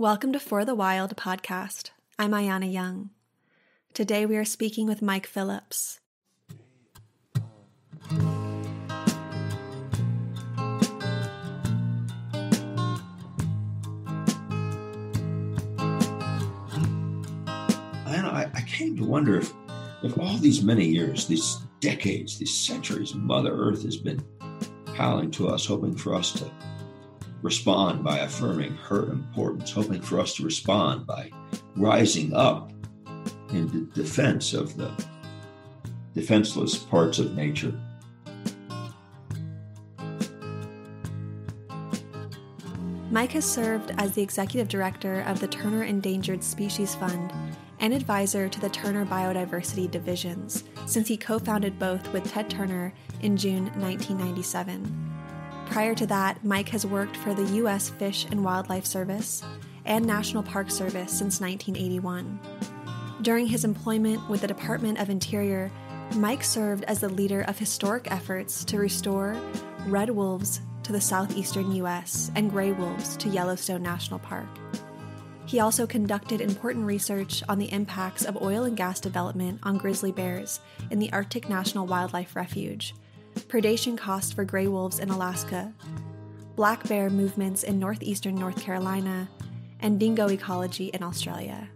Welcome to For the Wild podcast. I'm Ayana Young. Today we are speaking with Mike Phillips. I, I came to wonder if, if all these many years, these decades, these centuries, Mother Earth has been calling to us, hoping for us to respond by affirming her importance, hoping for us to respond by rising up in defense of the defenseless parts of nature. Mike has served as the executive director of the Turner Endangered Species Fund and advisor to the Turner Biodiversity Divisions since he co founded both with Ted Turner in June 1997. Prior to that, Mike has worked for the U.S. Fish and Wildlife Service and National Park Service since 1981. During his employment with the Department of Interior, Mike served as the leader of historic efforts to restore red wolves to the southeastern U.S. and gray wolves to Yellowstone National Park. He also conducted important research on the impacts of oil and gas development on grizzly bears in the Arctic National Wildlife Refuge, predation costs for gray wolves in Alaska, black bear movements in northeastern North Carolina, and dingo ecology in Australia.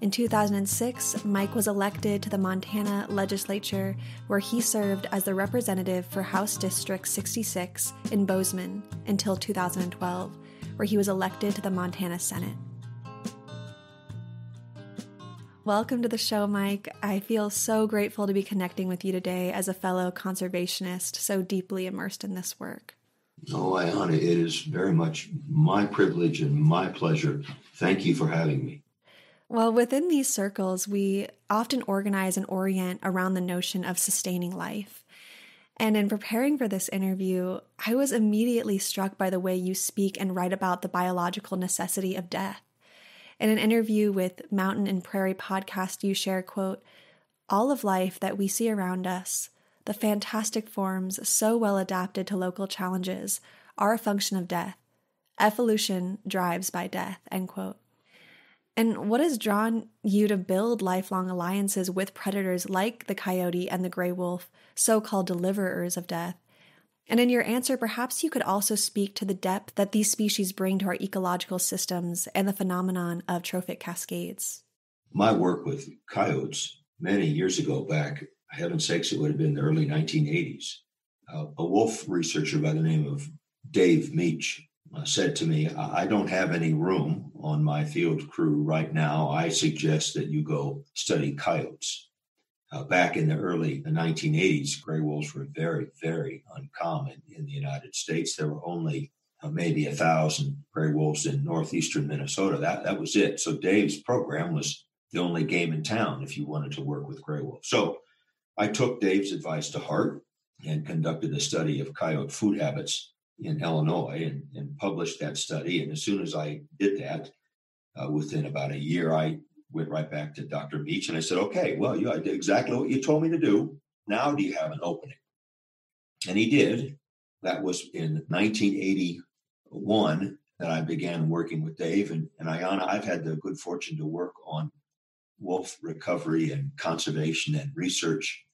In 2006, Mike was elected to the Montana legislature, where he served as the representative for House District 66 in Bozeman until 2012, where he was elected to the Montana Senate. Welcome to the show, Mike. I feel so grateful to be connecting with you today as a fellow conservationist so deeply immersed in this work. Oh, Ayana, it is very much my privilege and my pleasure. Thank you for having me. Well, within these circles, we often organize and orient around the notion of sustaining life. And in preparing for this interview, I was immediately struck by the way you speak and write about the biological necessity of death. In an interview with Mountain and Prairie podcast, you share, quote, all of life that we see around us, the fantastic forms so well adapted to local challenges, are a function of death. Evolution drives by death, end quote. And what has drawn you to build lifelong alliances with predators like the coyote and the gray wolf, so called deliverers of death, and in your answer, perhaps you could also speak to the depth that these species bring to our ecological systems and the phenomenon of trophic cascades. My work with coyotes many years ago back, heaven's sakes, it would have been the early 1980s. Uh, a wolf researcher by the name of Dave Mech uh, said to me, I don't have any room on my field crew right now. I suggest that you go study coyotes. Uh, back in the early 1980s, gray wolves were very, very uncommon in the United States. There were only uh, maybe a thousand gray wolves in northeastern Minnesota. That that was it. So Dave's program was the only game in town if you wanted to work with gray wolves. So I took Dave's advice to heart and conducted a study of coyote food habits in Illinois and, and published that study. And as soon as I did that, uh, within about a year, I went right back to Dr. Mech and I said, okay, well, you, I did exactly what you told me to do. Now do you have an opening? And he did. That was in 1981 that I began working with Dave. And, and Ayana, I've had the good fortune to work on wolf recovery and conservation and research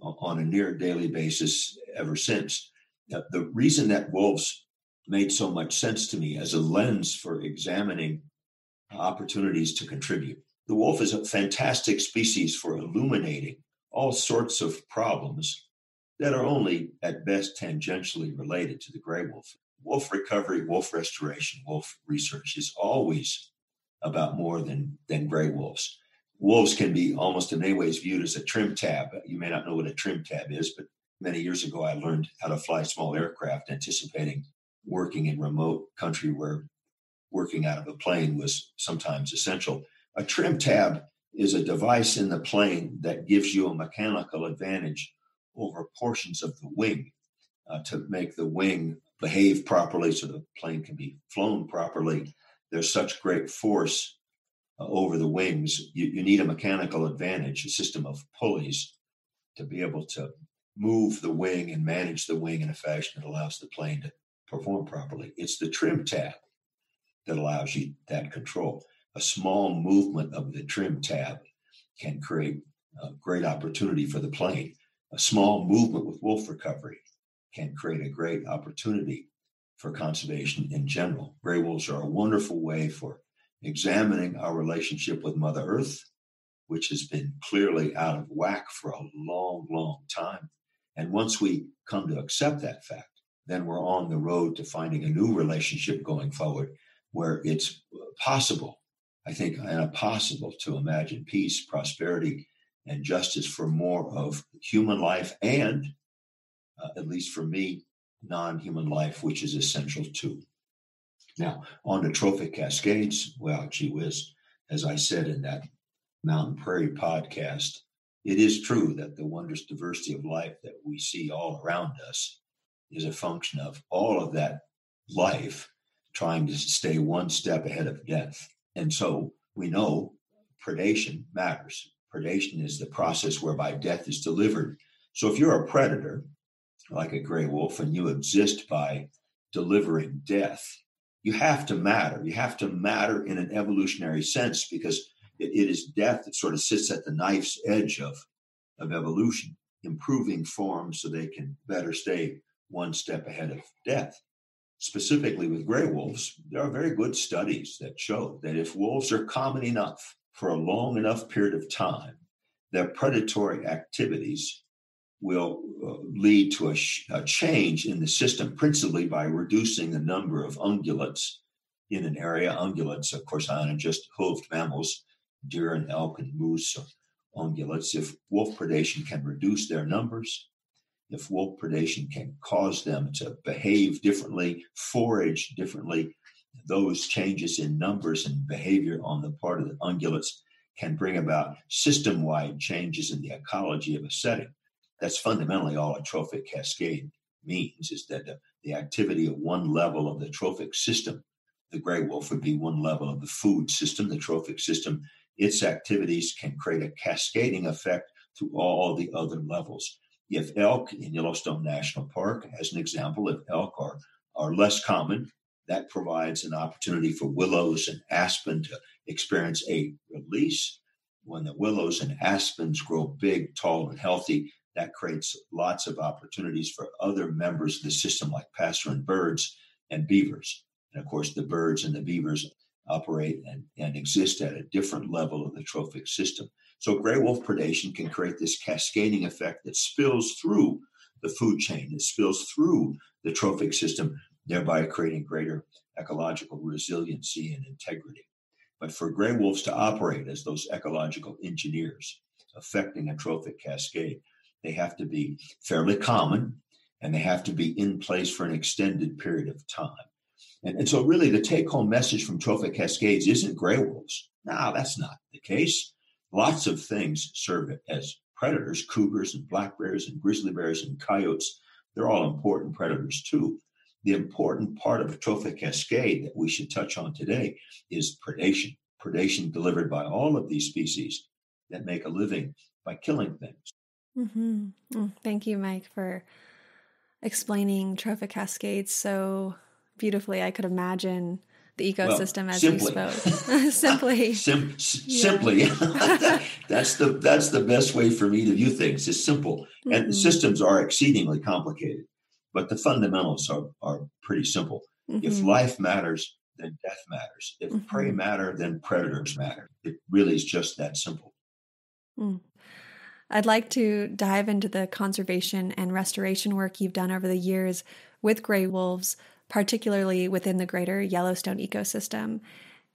on a near daily basis ever since. Now, the reason that wolves made so much sense to me as a lens for examining opportunities to contribute the wolf is a fantastic species for illuminating all sorts of problems that are only at best tangentially related to the gray wolf. Wolf recovery, wolf restoration, wolf research is always about more than, than gray wolves. Wolves can be almost in many ways viewed as a trim tab. You may not know what a trim tab is, but many years ago I learned how to fly small aircraft, anticipating working in remote country where working out of a plane was sometimes essential. A trim tab is a device in the plane that gives you a mechanical advantage over portions of the wing uh, to make the wing behave properly so the plane can be flown properly. There's such great force uh, over the wings. You, you need a mechanical advantage, a system of pulleys to be able to move the wing and manage the wing in a fashion that allows the plane to perform properly. It's the trim tab that allows you that control. A small movement of the trim tab can create a great opportunity for the plane. A small movement with wolf recovery can create a great opportunity for conservation in general. Gray wolves are a wonderful way for examining our relationship with Mother Earth, which has been clearly out of whack for a long, long time. And once we come to accept that fact, then we're on the road to finding a new relationship going forward where it's possible, I think, and possible to imagine peace, prosperity, and justice for more of human life and, uh, at least for me, non human life, which is essential too. Now, on the trophic cascades, well, gee whiz, as I said in that Mountain Prairie podcast, it is true that the wondrous diversity of life that we see all around us is a function of all of that life trying to stay one step ahead of death. And so we know predation matters. Predation is the process whereby death is delivered. So if you're a predator, like a gray wolf, and you exist by delivering death, you have to matter. You have to matter in an evolutionary sense because it, it is death that sort of sits at the knife's edge of, of evolution, improving forms so they can better stay one step ahead of death. Specifically with gray wolves, there are very good studies that show that if wolves are common enough for a long enough period of time, their predatory activities will uh, lead to a, sh- a, change in the system, principally by reducing the number of ungulates in an area. Ungulates, of course, aren't just hoofed mammals, deer and elk and moose ungulates. If wolf predation can reduce their numbers, if wolf predation can cause them to behave differently, forage differently, those changes in numbers and behavior on the part of the ungulates can bring about system wide changes in the ecology of a setting. That's fundamentally all a trophic cascade means is that the, the activity of one level of the trophic system, the gray wolf would be one level of the food system, the trophic system, its activities can create a cascading effect to all the other levels. If elk in Yellowstone National Park, as an example, if elk are, are less common, that provides an opportunity for willows and aspen to experience a release. When the willows and aspens grow big, tall, and healthy, that creates lots of opportunities for other members of the system, like passerine birds and beavers. And of course, the birds and the beavers operate and, and exist at a different level of the trophic system. So gray wolf predation can create this cascading effect that spills through the food chain, that spills through the trophic system, thereby creating greater ecological resiliency and integrity. But for gray wolves to operate as those ecological engineers affecting a trophic cascade, they have to be fairly common and they have to be in place for an extended period of time. And, and so, really, the take home message from Trophic Cascades isn't gray wolves. No, that's not the case. Lots of things serve as predators cougars and black bears and grizzly bears and coyotes. They're all important predators, too. The important part of a trophic cascade that we should touch on today is predation. Predation delivered by all of these species that make a living by killing things. Mm-hmm. Oh, thank you, Mike, for explaining trophic cascades so beautifully. I could imagine the ecosystem well, as simply. you spoke. simply, Sim- simply. that's the that's the best way for me to view things. It's simple, mm-hmm. and systems are exceedingly complicated, but the fundamentals are are pretty simple. Mm-hmm. If life matters, then death matters. If mm-hmm. prey matter, then predators matter. It really is just that simple. Mm. I'd like to dive into the conservation and restoration work you've done over the years with gray wolves, particularly within the greater Yellowstone ecosystem.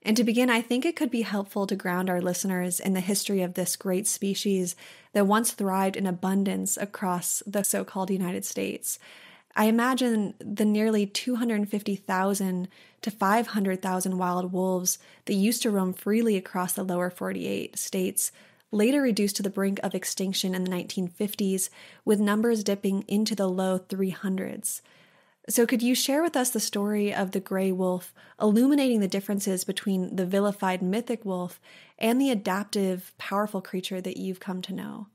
And to begin, I think it could be helpful to ground our listeners in the history of this great species that once thrived in abundance across the so called United States. I imagine the nearly 250,000 to 500,000 wild wolves that used to roam freely across the lower 48 states later reduced to the brink of extinction in the 1950s, with numbers dipping into the low 300s. So, could you share with us the story of the gray wolf, illuminating the differences between the vilified mythic wolf and the adaptive, powerful creature that you've come to know?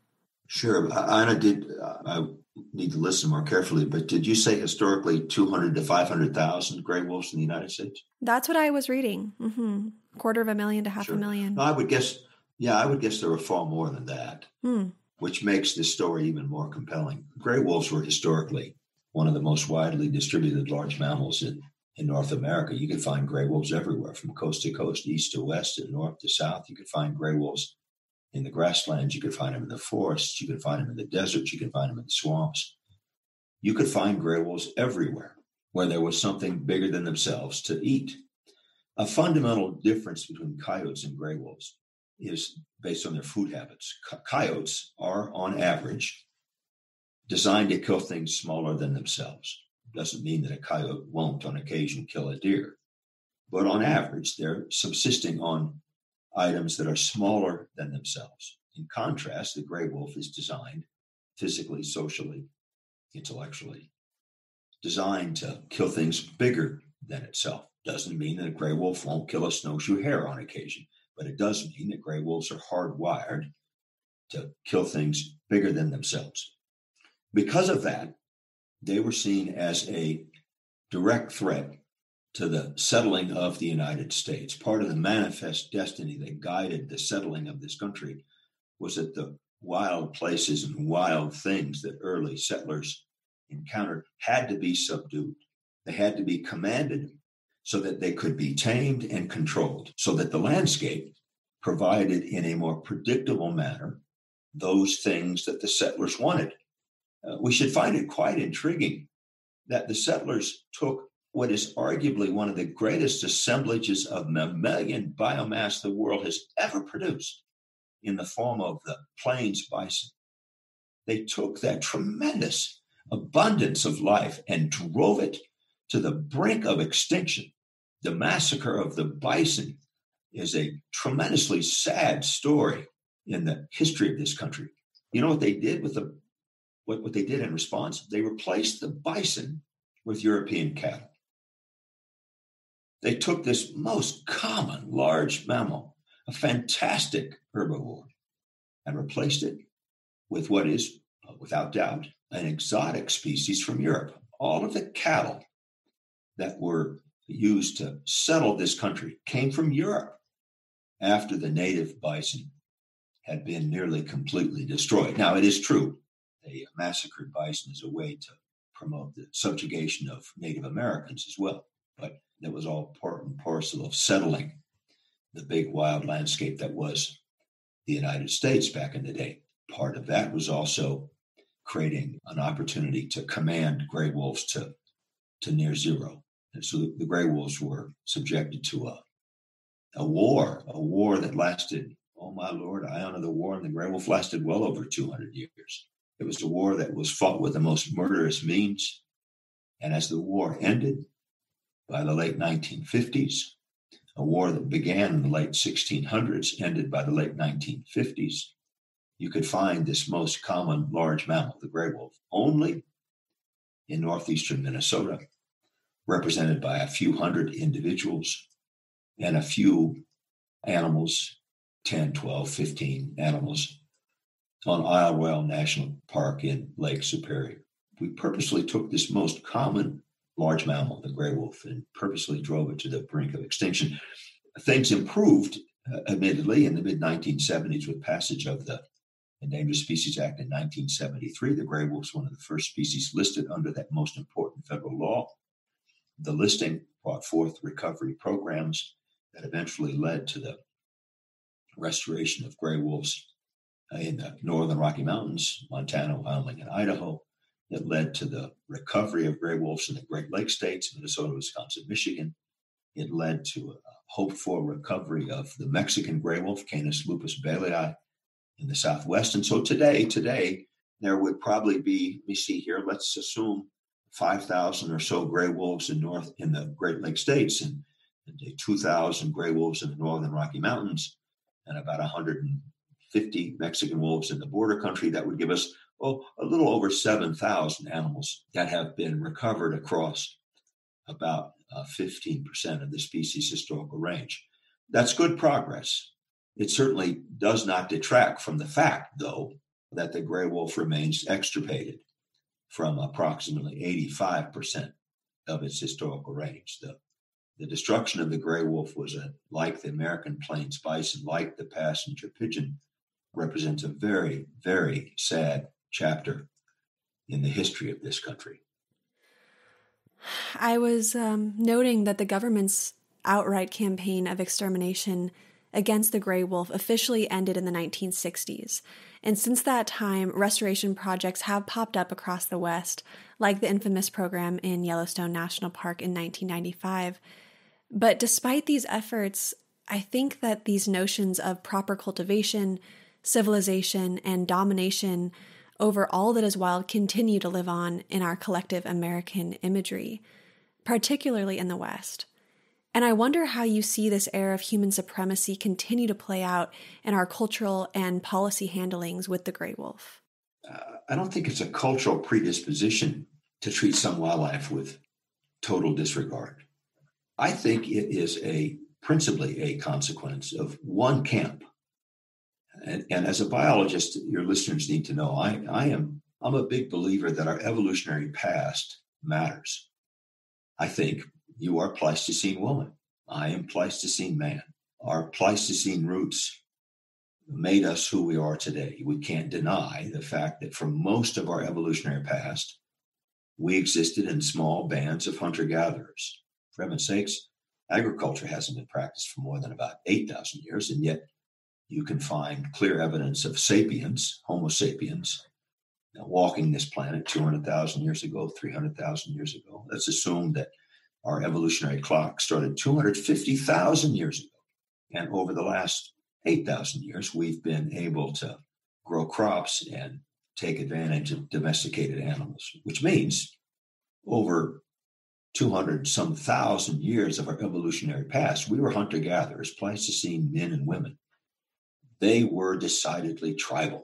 Sure. Anna, did uh, I need to listen more carefully, but did you say historically 200 to 500,000 gray wolves in the United States? That's what I was reading. Mm-hmm. Quarter of a million to half sure. a million. No, I would guess, yeah, I would guess there were far more than that, hmm. which makes this story even more compelling. Gray wolves were historically one of the most widely distributed large mammals in, in North America. You could find gray wolves everywhere from coast to coast, east to west, and north to south. You could find gray wolves in the grasslands, you could find them in the forests, you could find them in the deserts, you could find them in the swamps. You could find gray wolves everywhere where there was something bigger than themselves to eat. A fundamental difference between coyotes and gray wolves is based on their food habits. Coyotes are, on average, designed to kill things smaller than themselves. Doesn't mean that a coyote won't, on occasion, kill a deer. But on average, they're subsisting on items that are smaller than themselves. In contrast, the gray wolf is designed physically, socially, intellectually, designed to kill things bigger than itself. Doesn't mean that a gray wolf won't kill a snowshoe hare on occasion, but it does mean that gray wolves are hardwired to kill things bigger than themselves. Because of that, they were seen as a direct threat to the settling of the United States. Part of the manifest destiny that guided the settling of this country was that the wild places and wild things that early settlers encountered had to be subdued. They had to be commanded so that they could be tamed and controlled, so that the landscape provided in a more predictable manner those things that the settlers wanted. Uh, we should find it quite intriguing that the settlers took what is arguably one of the greatest assemblages of mammalian biomass the world has ever produced in the form of the plains bison. They took that tremendous abundance of life and drove it to the brink of extinction. The massacre of the bison is a tremendously sad story in the history of this country. You know what they did with the what, what they did in response? They replaced the bison with European cattle. They took this most common large mammal, a fantastic herbivore, and replaced it with what is, uh, without doubt, an exotic species from Europe. All of the cattle that were used to settle this country came from Europe after the native bison had been nearly completely destroyed. Now, it is true, a massacred bison is a way to promote the subjugation of Native Americans as well. But that was all part and parcel of settling the big wild landscape that was the United States back in the day. Part of that was also creating an opportunity to command gray wolves to, to near zero. And so the, the gray wolves were subjected to a, a war, a war that lasted, oh my lord, I honor the war, and the gray wolf lasted well over 200 years. It was a war that was fought with the most murderous means. And as the war ended, by the late 1950s. A war that began in the late 1600s ended by the late 1950s. You could find this most common large mammal, the gray wolf, only in northeastern Minnesota, represented by a few hundred individuals and a few animals 10, 12, 15 animals on Isle Royale National Park in Lake Superior. We purposely took this most common large mammal, the gray wolf, and purposely drove it to the brink of extinction. Things improved, uh, admittedly, in the mid 1970s with passage of the Endangered Species Act in 1973. The gray wolf is one of the first species listed under that most important federal law. The listing brought forth recovery programs that eventually led to the restoration of gray wolves Uh, in the northern Rocky Mountains, Montana, Wyoming, and Idaho, that led to the recovery of gray wolves in the Great Lakes states, Minnesota, Wisconsin, Michigan. It led to a hoped for recovery of the Mexican gray wolf, Canis lupus bailey, in the Southwest. And so today, today, there would probably be, let me see here, let's assume 5,000 or so gray wolves in north in the Great Lakes states and, and 2,000 gray wolves in the northern Rocky Mountains and about 150 Mexican wolves in the border country. That would give us oh, a little over 7,000 animals that have been recovered across about uh, 15% of the species historical range. That's good progress. It certainly does not detract from the fact, though, that the gray wolf remains extirpated from approximately 85% of its historical range. The, the destruction of the gray wolf was a, like the American plains bison, like the passenger pigeon, represents a very, very sad chapter in the history of this country. I was um, noting that the government's outright campaign of extermination against the gray wolf officially ended in the 1960s. And since that time, restoration projects have popped up across the West, like the infamous program in Yellowstone National Park in 1995. But despite these efforts, I think that these notions of proper cultivation, civilization, and domination over all that is wild continue to live on in our collective American imagery, particularly in the West. And I wonder how you see this era of human supremacy continue to play out in our cultural and policy handlings with the gray wolf. Uh, I don't think it's a cultural predisposition to treat some wildlife with total disregard. I think it is a principally a consequence of one camp and, and as a biologist, your listeners need to know I, I am I'm a big believer that our evolutionary past matters. I think you are Pleistocene woman. I am Pleistocene man. Our Pleistocene roots made us who we are today. We can't deny the fact that for most of our evolutionary past, we existed in small bands of hunter gatherers. For heaven's sakes, agriculture hasn't been practiced for more than about 8,000 years, and yet you can find clear evidence of sapiens, Homo sapiens, walking this planet 200,000 years ago, 300,000 years ago. Let's assume that our evolutionary clock started 250,000 years ago. And over the last 8,000 years, we've been able to grow crops and take advantage of domesticated animals, which means over 200 some thousand years of our evolutionary past, we were hunter gatherers, Pleistocene men and women they were decidedly tribal,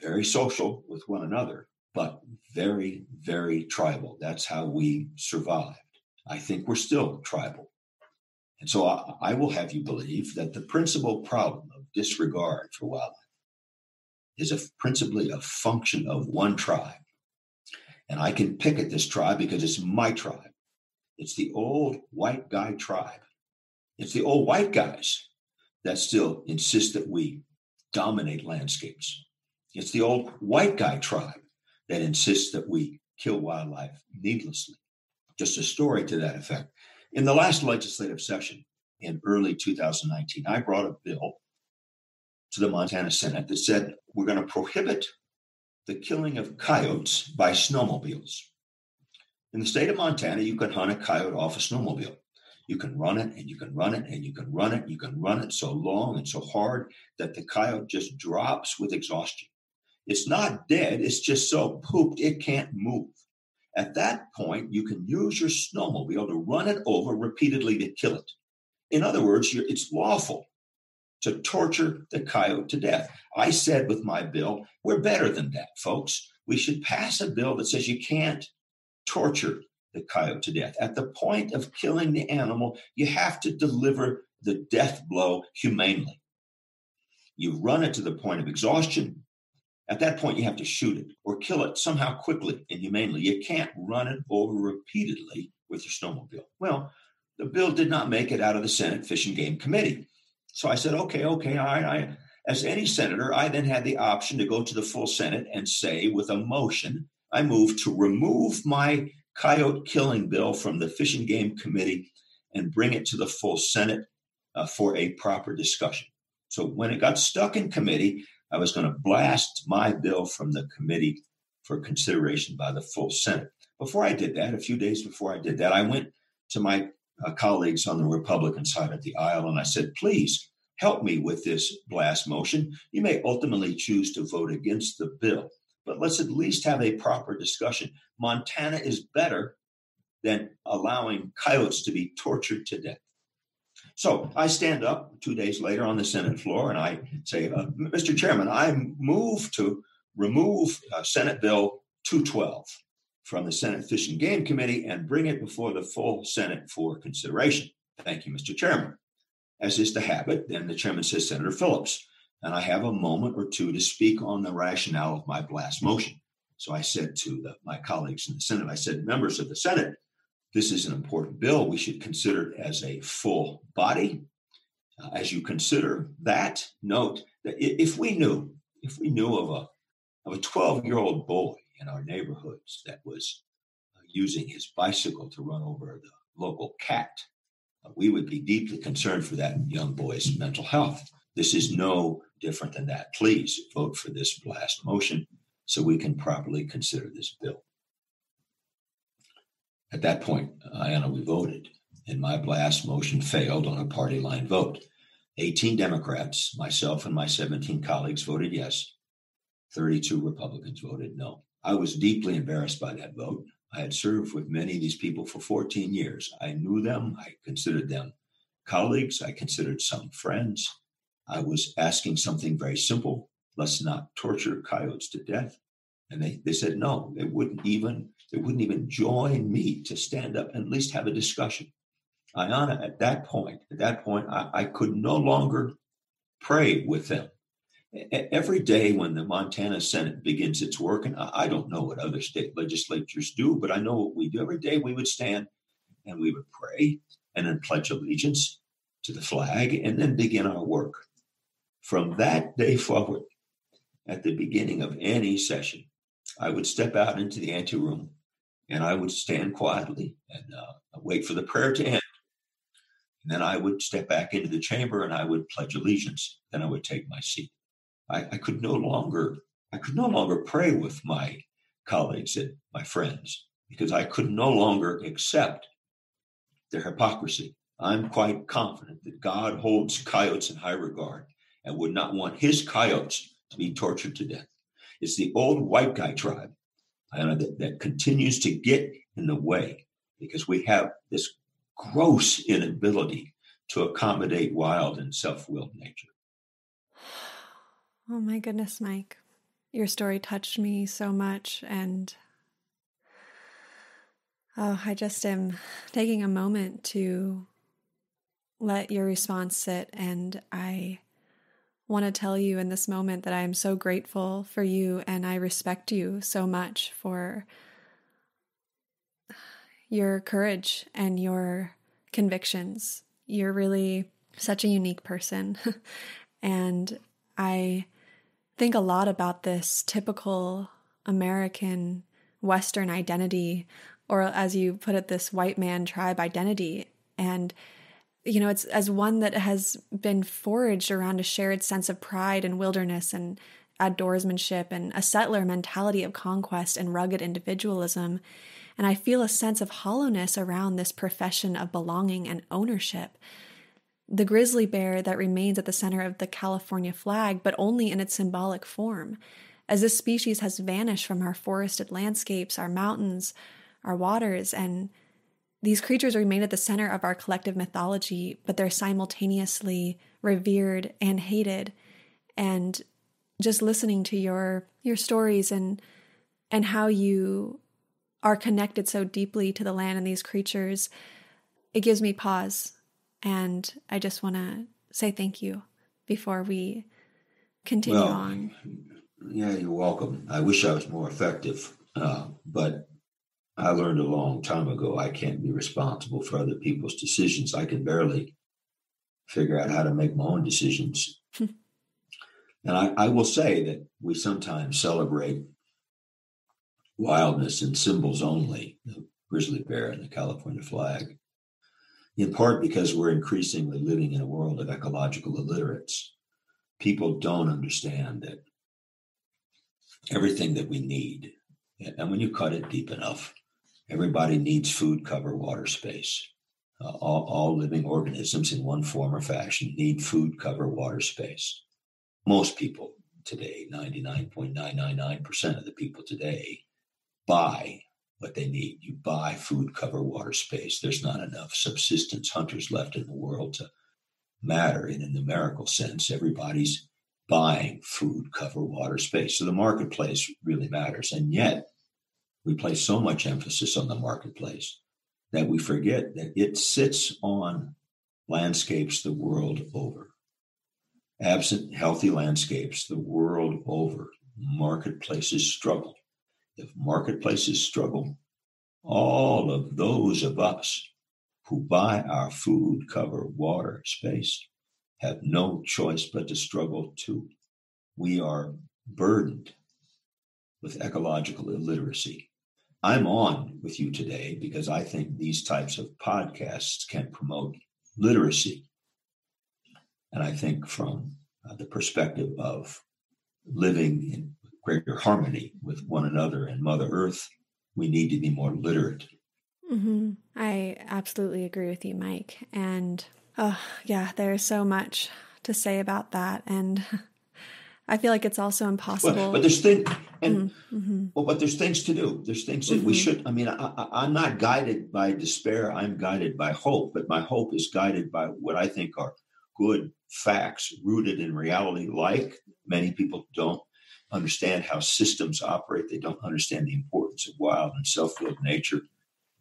very social with one another, but very, very tribal. That's how we survived. I think we're still tribal. And so I, I will have you believe that the principal problem of disregard for wildlife is a, principally a function of one tribe. And I can pick at this tribe because it's my tribe. It's the old white guy tribe. It's the old white guys that still insist that we dominate landscapes. It's the old white guy tribe that insists that we kill wildlife needlessly. Just a story to that effect. In the last legislative session in early 2019, I brought a bill to the Montana Senate that said we're going to prohibit the killing of coyotes by snowmobiles. In the state of Montana, you can hunt a coyote off a snowmobile. You can run it and you can run it and you can run it. You can run it so long and so hard that the coyote just drops with exhaustion. It's not dead, it's just so pooped it can't move. At that point, you can use your snowmobile to run it over repeatedly to kill it. In other words, it's lawful to torture the coyote to death. I said with my bill, we're better than that, folks. We should pass a bill that says you can't torture the coyote to death. At the point of killing the animal, you have to deliver the death blow humanely. You run it to the point of exhaustion. At that point, you have to shoot it or kill it somehow quickly and humanely. You can't run it over repeatedly with your snowmobile. Well, the bill did not make it out of the Senate Fish and Game Committee. So I said, okay, okay, all right. I, as any senator, I then had the option to go to the full Senate and say, with a motion, I move to remove my coyote killing bill from the Fish and Game Committee and bring it to the full Senate uh, for a proper discussion. So when it got stuck in committee, I was going to blast my bill from the committee for consideration by the full Senate. Before I did that, a few days before I did that, I went to my uh, colleagues on the Republican side of the aisle and I said, please help me with this blast motion. You may ultimately choose to vote against the bill but let's at least have a proper discussion. Montana is better than allowing coyotes to be tortured to death. So I stand up two days later on the Senate floor and I say, uh, Mr. Chairman, I move to remove uh, Senate Bill 212 from the Senate Fish and Game Committee and bring it before the full Senate for consideration. Thank you, Mr. Chairman. As is the habit, then the chairman says, Senator Phillips, and I have a moment or two to speak on the rationale of my blast motion. So I said to the, my colleagues in the Senate, I said, members of the Senate, this is an important bill. We should consider it as a full body. Uh, as you consider that, note that if we knew, if we knew of a of a 12 year old boy in our neighborhoods that was uh, using his bicycle to run over the local cat, uh, we would be deeply concerned for that young boy's mental health. This is no different than that. Please vote for this blast motion so we can properly consider this bill. At that point, Ayana, we voted, and my blast motion failed on a party line vote. 18 Democrats, myself and my 17 colleagues voted yes. 32 Republicans voted no. I was deeply embarrassed by that vote. I had served with many of these people for 14 years. I knew them. I considered them colleagues. I considered some friends. I was asking something very simple let's not torture coyotes to death. And they, they said no, they wouldn't even they wouldn't even join me to stand up and at least have a discussion. Ayana, at that point, at that point, I, I could no longer pray with them. Every day when the Montana Senate begins its work, and I don't know what other state legislatures do, but I know what we do. Every day we would stand and we would pray and then pledge allegiance to the flag and then begin our work. From that day forward, at the beginning of any session, I would step out into the anteroom and I would stand quietly and uh, wait for the prayer to end. And then I would step back into the chamber and I would pledge allegiance. Then I would take my seat. I, I could no longer I could no longer pray with my colleagues and my friends because I could no longer accept their hypocrisy. I'm quite confident that God holds coyotes in high regard and would not want his coyotes to be tortured to death. It's the old white guy tribe uh, that, that continues to get in the way because we have this gross inability to accommodate wild and self willed nature. Oh my goodness, Mike. Your story touched me so much. And oh, I just am taking a moment to let your response sit. And I want to tell you in this moment that I am so grateful for you and I respect you so much for your courage and your convictions. You're really such a unique person. and I think a lot about this typical American Western identity, or as you put it, this white man tribe identity. And you know, it's as one that has been forged around a shared sense of pride and wilderness and outdoorsmanship and a settler mentality of conquest and rugged individualism. And I feel a sense of hollowness around this profession of belonging and ownership. The grizzly bear that remains at the center of the California flag, but only in its symbolic form. As this species has vanished from our forested landscapes, our mountains, our waters, and these creatures remain at the center of our collective mythology, but they're simultaneously revered and hated. And just listening to your your stories and and how you are connected so deeply to the land and these creatures, it gives me pause. And I just want to say thank you before we continue well, on. Yeah, you're welcome. I wish I was more effective, uh, but I learned a long time ago I can't be responsible for other people's decisions. I can barely figure out how to make my own decisions. Hmm. and I, I, will say that we sometimes celebrate wildness and symbols only, the grizzly bear and the California flag, in part because we're increasingly living in a world of ecological illiterates. People don't understand that everything that we need, and when you cut it deep enough, Everybody needs food, cover, water, space. Uh, all, all living organisms in one form or fashion need food, cover, water, space. Most people today, 99.999% of the people today, buy what they need. You buy food, cover, water, space. There's not enough subsistence hunters left in the world to matter in a numerical sense. Everybody's buying food, cover, water, space. So the marketplace really matters. And yet, we place so much emphasis on the marketplace that we forget that it sits on landscapes the world over. Absent healthy landscapes the world over, marketplaces struggle. If marketplaces struggle, all of those of us who buy our food, cover, water, space have no choice but to struggle too. We are burdened with ecological illiteracy. I'm on with you today because I think these types of podcasts can promote literacy. And I think from uh, the perspective of living in greater harmony with one another and Mother Earth, we need to be more literate. Mm-hmm. I absolutely agree with you, Mike. And oh, yeah, there's so much to say about that. And I feel like it's also impossible. Well, but there's things, and mm-hmm. mm-hmm. well, but there's things to do. There's things that mm-hmm. we should. I mean, I, am not guided by despair. I'm guided by hope. But my hope is guided by what I think are good facts rooted in reality. Like many people don't understand how systems operate. They don't understand the importance of wild and self-willed nature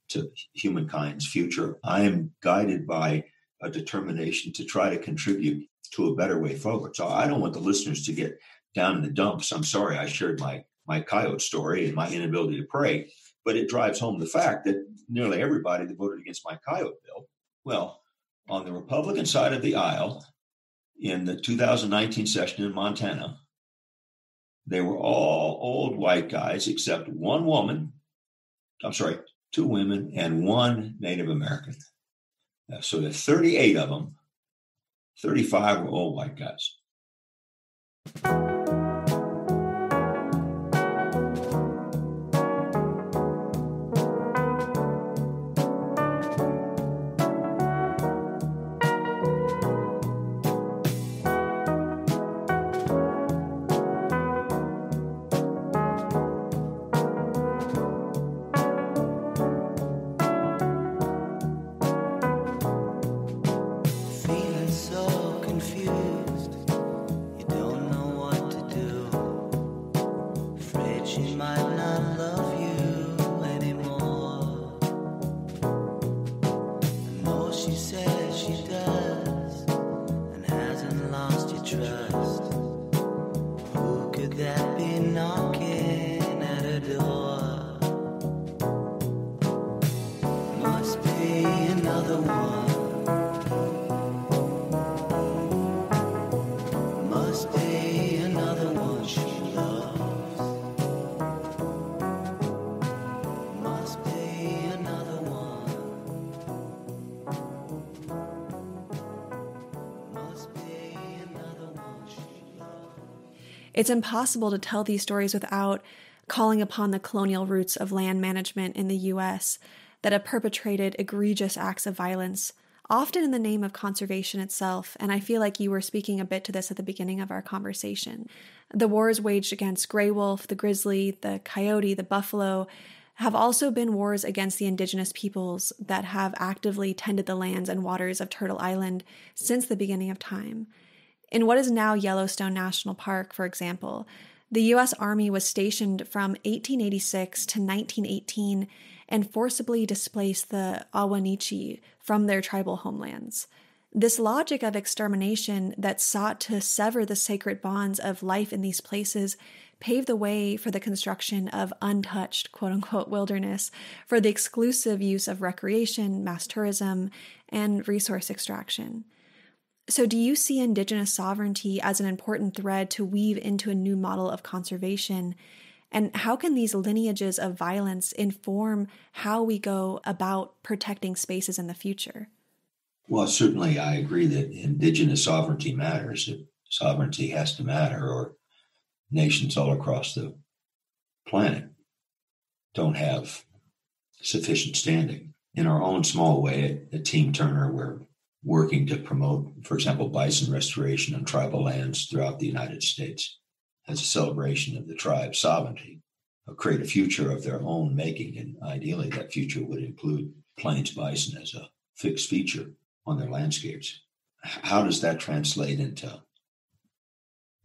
to humankind's future. I am guided by a determination to try to contribute to a better way forward. So I don't want the listeners to get down in the dumps. I'm sorry I shared my my coyote story and my inability to pray, but it drives home the fact that nearly everybody that voted against my coyote bill, well, on the Republican side of the aisle in the 2019 session in Montana, they were all old white guys except one woman. I'm sorry, two women and one Native American. Uh, so there's 38 of them 35 were old white guys. It's impossible to tell these stories without calling upon the colonial roots of land management in the US that have perpetrated egregious acts of violence, often in the name of conservation itself. And I feel like you were speaking a bit to this at the beginning of our conversation. The wars waged against gray wolf, the grizzly, the coyote, the buffalo have also been wars against the indigenous peoples that have actively tended the lands and waters of Turtle Island since the beginning of time. In what is now Yellowstone National Park, for example, the U.S. Army was stationed from 1886 to 1918 and forcibly displaced the Ah-Wah-Neechi from their tribal homelands. This logic of extermination that sought to sever the sacred bonds of life in these places paved the way for the construction of untouched quote unquote wilderness for the exclusive use of recreation, mass tourism, and resource extraction. So, do you see Indigenous sovereignty as an important thread to weave into a new model of conservation? And how can these lineages of violence inform how we go about protecting spaces in the future? Well, certainly, I agree that Indigenous sovereignty matters. That sovereignty has to matter, or nations all across the planet don't have sufficient standing. In our own small way at, Team Turner, we're working to promote, for example, bison restoration on tribal lands throughout the United States as a celebration of the tribe's sovereignty, or create a future of their own making. And ideally, that future would include plains bison as a fixed feature on their landscapes. How does that translate into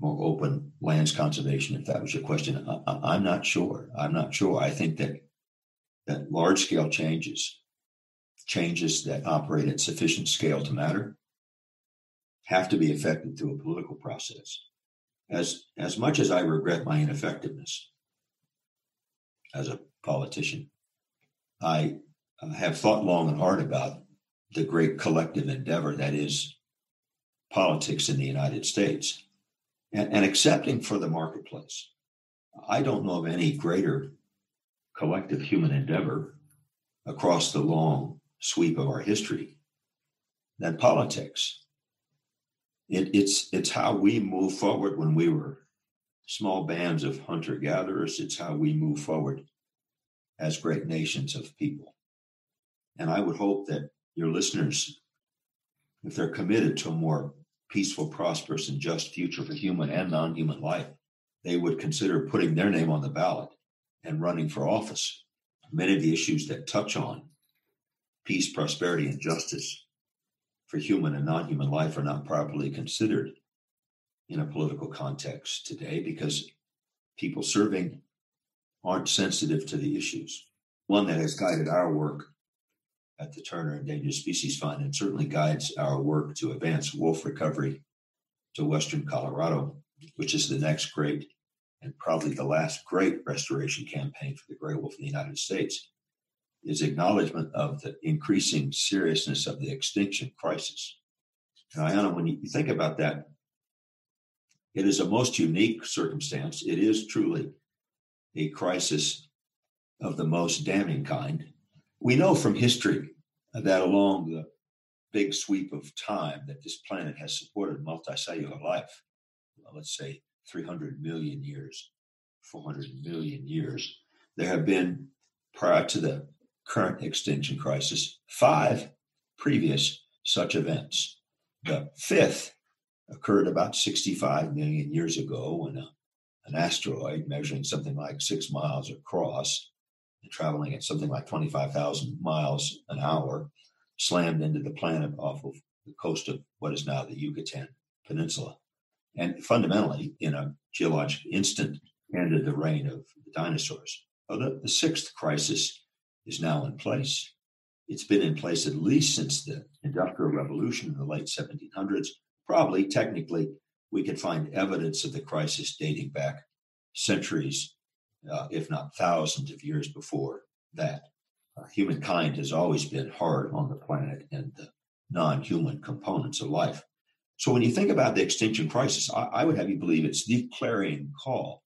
more open lands conservation? If that was your question, I, am not sure. I'm not sure. I think that that large scale changes changes that operate at sufficient scale to matter have to be affected through a political process. As, as much as I regret my ineffectiveness as a politician, I uh, have thought long and hard about the great collective endeavor that is politics in the United States and, and accepting for the marketplace. I don't know of any greater collective human endeavor across the long sweep of our history than politics. It, it's it's how we move forward when we were small bands of hunter gatherers. It's how we move forward as great nations of people. And I would hope that your listeners, if they're committed to a more peaceful, prosperous, and just future for human and non human life, they would consider putting their name on the ballot and running for office. Many of the issues that touch on peace, prosperity, and justice for human and non human life are not properly considered in a political context today because people serving aren't sensitive to the issues. One that has guided our work at the Turner Endangered Species Fund and certainly guides our work to advance wolf recovery to Western Colorado, which is the next great and probably the last great restoration campaign for the gray wolf in the United States, is acknowledgement of the increasing seriousness of the extinction crisis. And Ayana, when you think about that, it is a most unique circumstance. It is truly a crisis of the most damning kind. We know from history that along the big sweep of time that this planet has supported multicellular life, well, let's say 300 million years, 400 million years, there have been, prior to the current extinction crisis, five previous such events. The fifth occurred about 65 million years ago when a an asteroid measuring something like six miles across and traveling at something like 25,000 miles an hour slammed into the planet off of the coast of what is now the Yucatan Peninsula. And fundamentally, in a geologic instant, ended the reign of the dinosaurs. The, the sixth crisis is now in place. It's been in place at least since the Industrial Revolution in the late 1700s, probably technically we could find evidence of the crisis dating back centuries, uh, if not thousands of years before that. Uh, humankind has always been hard on the planet and the non human components of life. So when you think about the extinction crisis, I, I would have you believe it's the clarion call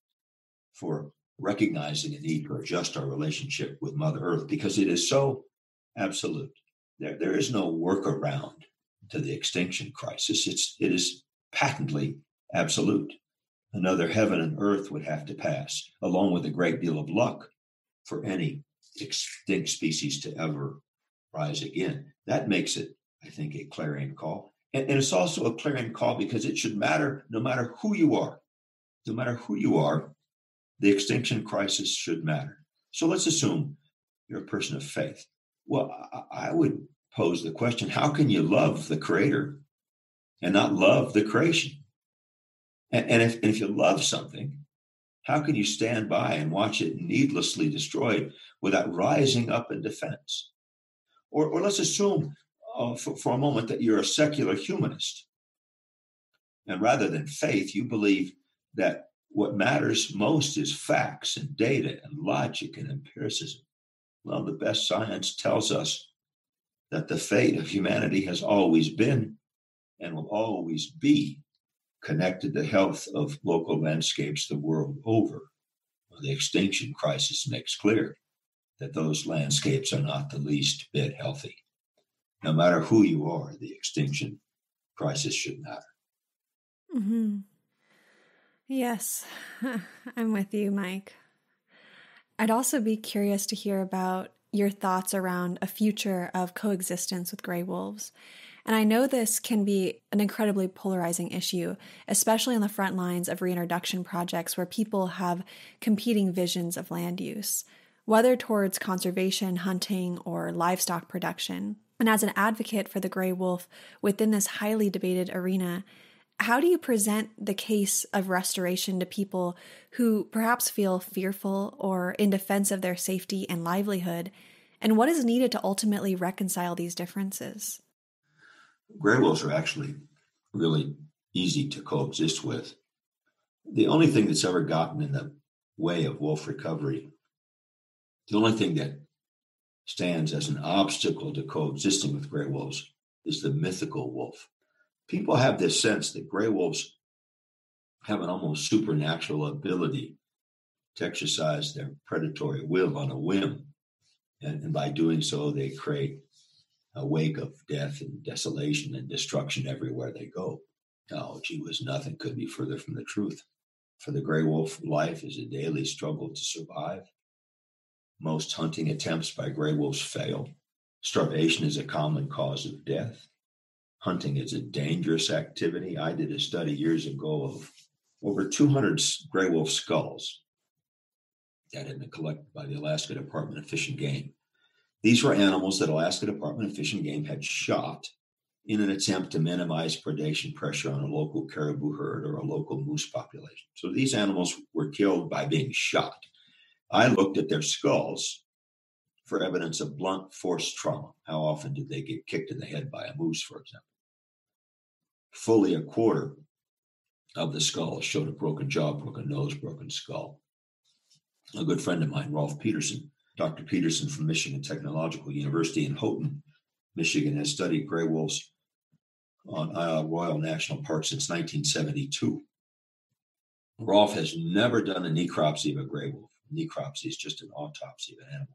for recognizing a need to adjust our relationship with Mother Earth because it is so absolute. There, there is no workaround to the extinction crisis. It's it is patently absolute. Another heaven and earth would have to pass, along with a great deal of luck for any extinct species to ever rise again. That makes it, I think, a clarion call. And, and it's also a clarion call because it should matter no matter who you are. No matter who you are, the extinction crisis should matter. So let's assume you're a person of faith. Well, I would pose the question how can you love the Creator and not love the creation. And, if, and if you love something, how can you stand by and watch it needlessly destroyed without rising up in defense? Or, or let's assume uh, for, for a moment that you're a secular humanist. And rather than faith, you believe that what matters most is facts and data and logic and empiricism. Well, the best science tells us that the fate of humanity has always been and will always be connected to the health of local landscapes the world over. The extinction crisis makes clear that those landscapes are not the least bit healthy. No matter who you are, the extinction crisis should matter. Mm-hmm. Yes, I'm with you, Mike. I'd also be curious to hear about your thoughts around a future of coexistence with gray wolves and I know this can be an incredibly polarizing issue, especially on the front lines of reintroduction projects where people have competing visions of land use, whether towards conservation, hunting, or livestock production. And as an advocate for the gray wolf within this highly debated arena, how do you present the case of restoration to people who perhaps feel fearful or in defense of their safety and livelihood? And what is needed to ultimately reconcile these differences? Gray wolves are actually really easy to coexist with. The only thing that's ever gotten in the way of wolf recovery, the only thing that stands as an obstacle to coexisting with gray wolves is the mythical wolf. People have this sense that gray wolves have an almost supernatural ability to exercise their predatory will on a whim. And, and by doing so, they create a wake of death and desolation and destruction everywhere they go. Oh, gee whiz, nothing could be further from the truth. For the gray wolf, life is a daily struggle to survive. Most hunting attempts by gray wolves fail. Starvation is a common cause of death. Hunting is a dangerous activity. I did a study years ago of over 200 gray wolf skulls that had been collected by the Alaska Department of Fish and Game. These were animals that Alaska Department of Fish and Game had shot in an attempt to minimize predation pressure on a local caribou herd or a local moose population. So these animals were killed by being shot. I looked at their skulls for evidence of blunt force trauma. How often did they get kicked in the head by a moose, for example? Fully a quarter of the skull showed a broken jaw, broken nose, broken skull. A good friend of mine, Rolf Peterson, Dr. Peterson from Michigan Technological University in Houghton, Michigan, has studied gray wolves on Isle Royale National Park since 1972. Rolf has never done a necropsy of a gray wolf. Necropsy is just an autopsy of an animal.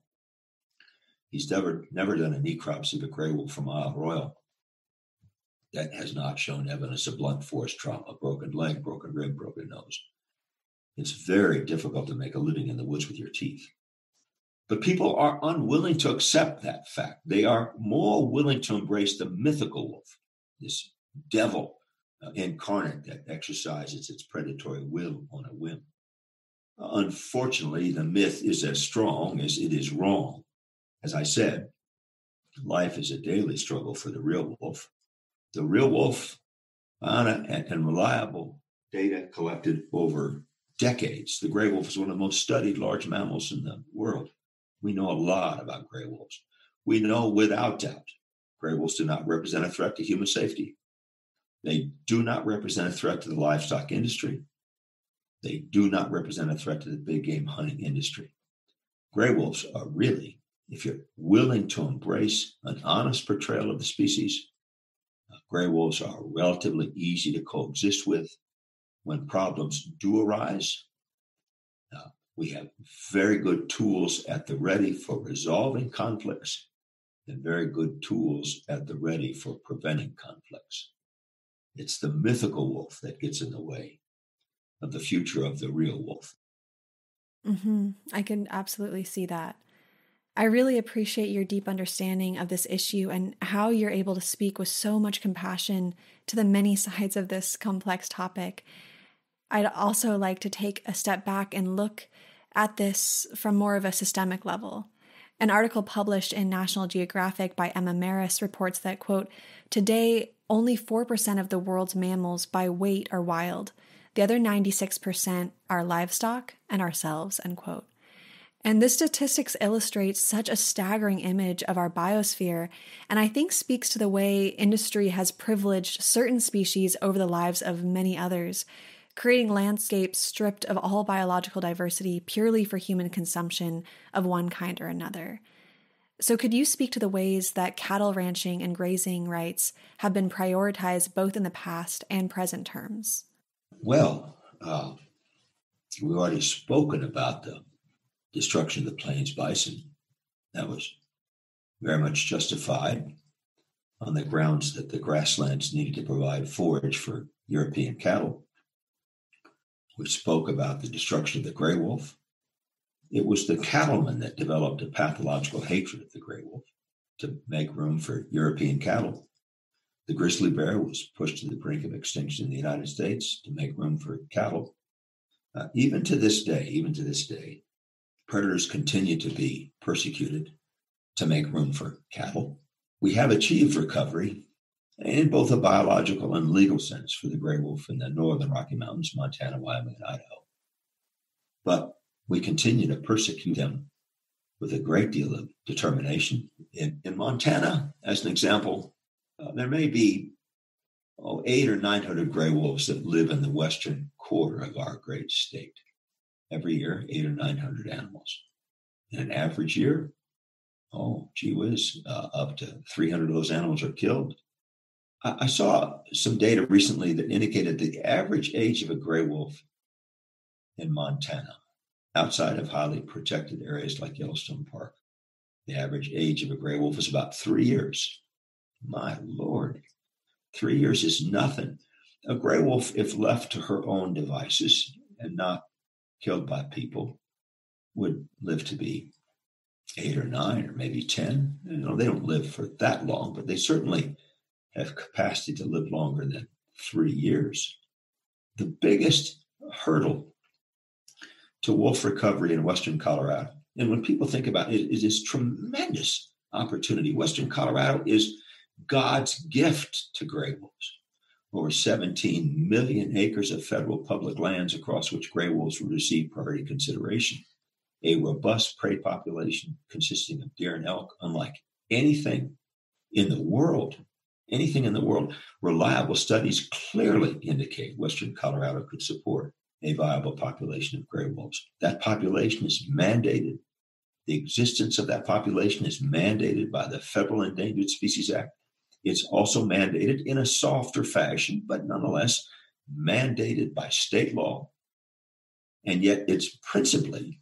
He's never never done a necropsy of a gray wolf from Isle Royale that has not shown evidence of blunt force trauma, broken leg, broken rib, broken nose. It's very difficult to make a living in the woods with your teeth. But people are unwilling to accept that fact. They are more willing to embrace the mythical wolf, this devil uh, incarnate that exercises its predatory will on a whim. Uh, unfortunately, the myth is as strong as it is wrong. As I said, life is a daily struggle for the real wolf. The real wolf, on a, and reliable data collected over decades. The gray wolf is one of the most studied large mammals in the world. We know a lot about gray wolves. We know without doubt gray wolves do not represent a threat to human safety. They do not represent a threat to the livestock industry. They do not represent a threat to the big game hunting industry. Gray wolves are really, if you're willing to embrace an honest portrayal of the species, uh, gray wolves are relatively easy to coexist with. When problems do arise, uh, we have very good tools at the ready for resolving conflicts and very good tools at the ready for preventing conflicts. It's the mythical wolf that gets in the way of the future of the real wolf. Mm-hmm. I can absolutely see that. I really appreciate your deep understanding of this issue and how you're able to speak with so much compassion to the many sides of this complex topic. I'd also like to take a step back and look at this from more of a systemic level. An article published in National Geographic by Emma Marris reports that, quote, today only 4% of the world's mammals by weight are wild. The other 96% are livestock and ourselves, end quote. And this statistics illustrates such a staggering image of our biosphere, and I think speaks to the way industry has privileged certain species over the lives of many others, creating landscapes stripped of all biological diversity purely for human consumption of one kind or another. So, could you speak to the ways that cattle ranching and grazing rights have been prioritized both in the past and present terms? Well, uh, we've already spoken about the destruction of the plains bison. That was very much justified on the grounds that the grasslands needed to provide forage for European cattle which spoke about the destruction of the gray wolf. It was the cattlemen that developed a pathological hatred of the gray wolf to make room for European cattle. The grizzly bear was pushed to the brink of extinction in the United States to make room for cattle. Uh, even to this day, even to this day, predators continue to be persecuted to make room for cattle. We have achieved recovery in both a biological and legal sense for the gray wolf in the northern Rocky Mountains, Montana, Wyoming, and Idaho. But we continue to persecute them with a great deal of determination. In, in Montana, as an example, uh, there may be oh, eight or 900 gray wolves that live in the western quarter of our great state. Every year, eight or 900 animals. In an average year, oh, gee whiz, uh, up to 300 of those animals are killed. I, I saw some data recently that indicated the average age of a gray wolf in Montana, outside of highly protected areas like Yellowstone Park, the average age of a gray wolf is about three years. My Lord, three years is nothing. A gray wolf, if left to her own devices and not killed by people, would live to be eight or nine or maybe 10. You know, they don't live for that long, but they certainly have capacity to live longer than three years. The biggest hurdle to wolf recovery in Western Colorado, and when people think about it, it is tremendous opportunity. Western Colorado is God's gift to gray wolves. Over 17 million acres of federal public lands across which gray wolves will receive priority consideration. A robust prey population consisting of deer and elk, unlike anything in the world. Anything in the world. Reliable studies clearly indicate Western Colorado could support a viable population of gray wolves. That population is mandated. The existence of that population is mandated by the Federal Endangered Species Act it's also mandated in a softer fashion, but nonetheless mandated by state law. And yet it's principally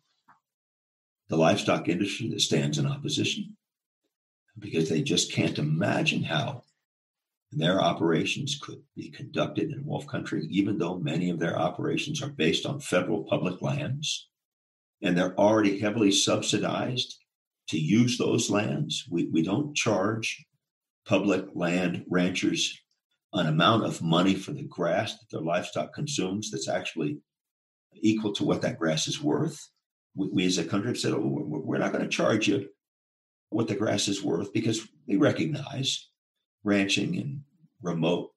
the livestock industry that stands in opposition because they just can't imagine how their operations could be conducted in wolf country, even though many of their operations are based on federal public lands and they're already heavily subsidized to use those lands. We, we don't charge public land ranchers an amount of money for the grass that their livestock consumes that's actually equal to what that grass is worth. We, we as a country have said, oh, we're not going to charge you what the grass is worth because we recognize ranching in remote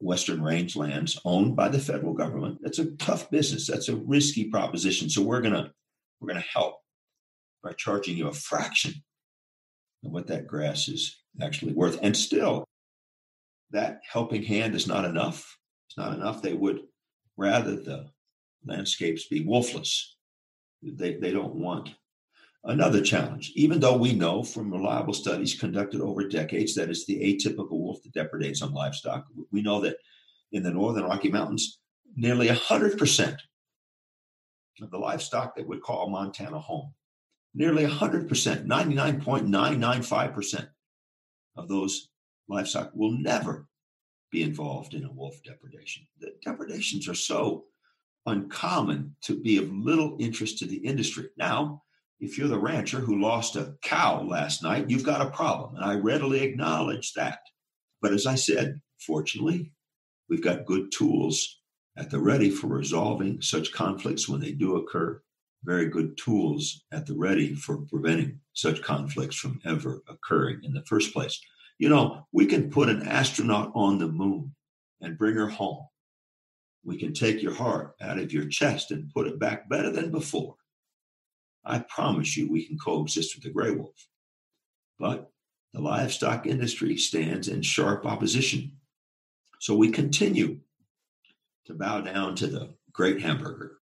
western rangelands owned by the federal government. That's a tough business. That's a risky proposition. So we're gonna we're gonna help by charging you a fraction of what that grass is actually worth. And still, that helping hand is not enough. It's not enough. They would rather the landscapes be wolfless. They, they don't want another challenge, even though we know from reliable studies conducted over decades that it's the atypical wolf that depredates on livestock. We know that in the northern Rocky Mountains, nearly 100% of the livestock that would call Montana home, nearly 100%, 99.995% of those livestock will never be involved in a wolf depredation. The depredations are so uncommon to be of little interest to the industry. Now, if you're the rancher who lost a cow last night, you've got a problem, and I readily acknowledge that. But as I said, fortunately, we've got good tools at the ready for resolving such conflicts when they do occur. Very good tools at the ready for preventing such conflicts from ever occurring in the first place. You know, we can put an astronaut on the moon and bring her home. We can take your heart out of your chest and put it back better than before. I promise you we can coexist with the gray wolf. But the livestock industry stands in sharp opposition. So we continue to bow down to the great hamburger.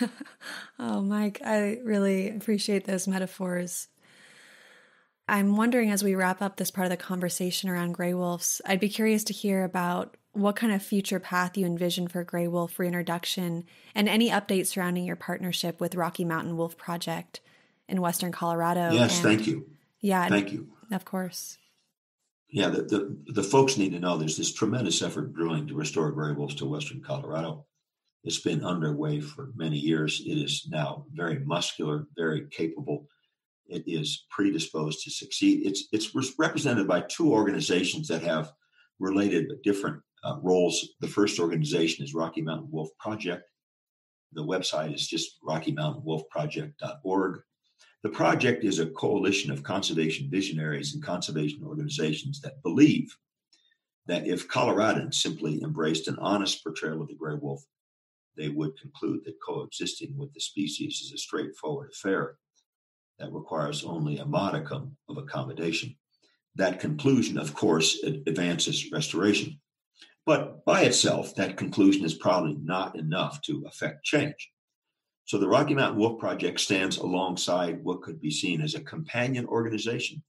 oh, Mike, I really appreciate those metaphors. I'm wondering as we wrap up this part of the conversation around gray wolves, I'd be curious to hear about what kind of future path you envision for gray wolf reintroduction and any updates surrounding your partnership with Rocky Mountain Wolf Project in Western Colorado. Yes, and, thank you. Yeah, thank you. Of course. Yeah, the, the, the folks need to know there's this tremendous effort brewing to restore gray wolves to Western Colorado. It's been underway for many years. It is now very muscular, very capable. It is predisposed to succeed. It's it's represented by two organizations that have related but different uh, roles. The first organization is Rocky Mountain Wolf Project. The website is just RockyMountainWolfProject.org. The project is a coalition of conservation visionaries and conservation organizations that believe that if Coloradans simply embraced an honest portrayal of the gray wolf, they would conclude that coexisting with the species is a straightforward affair that requires only a modicum of accommodation. That conclusion, of course, advances restoration. But by itself, that conclusion is probably not enough to affect change. So the Rocky Mountain Wolf Project stands alongside what could be seen as a companion organization